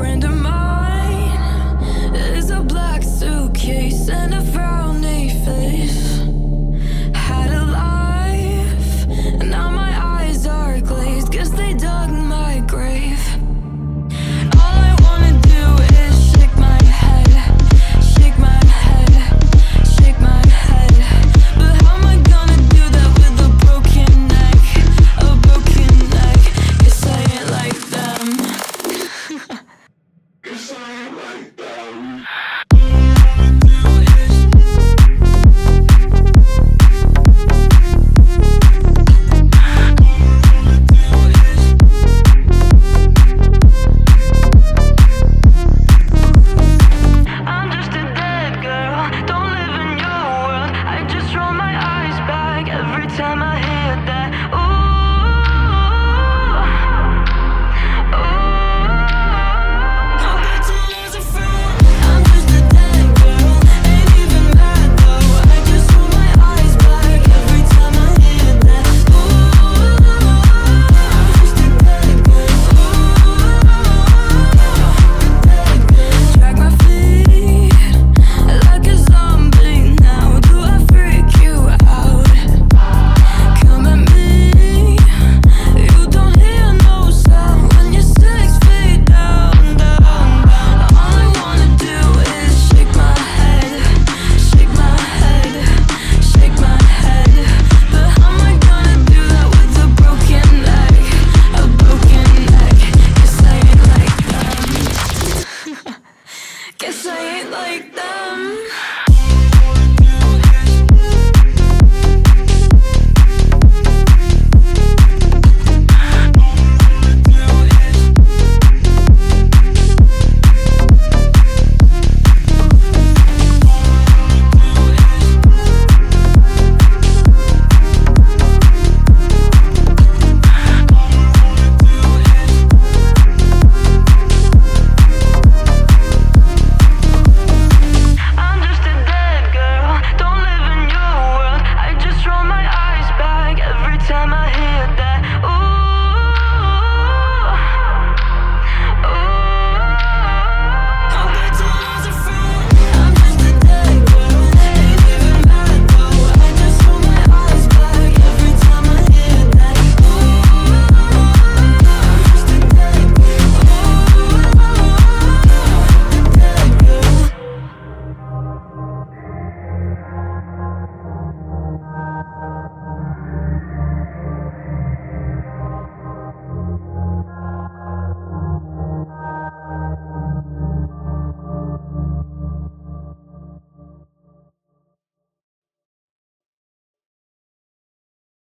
friend of mine is a black suitcase and a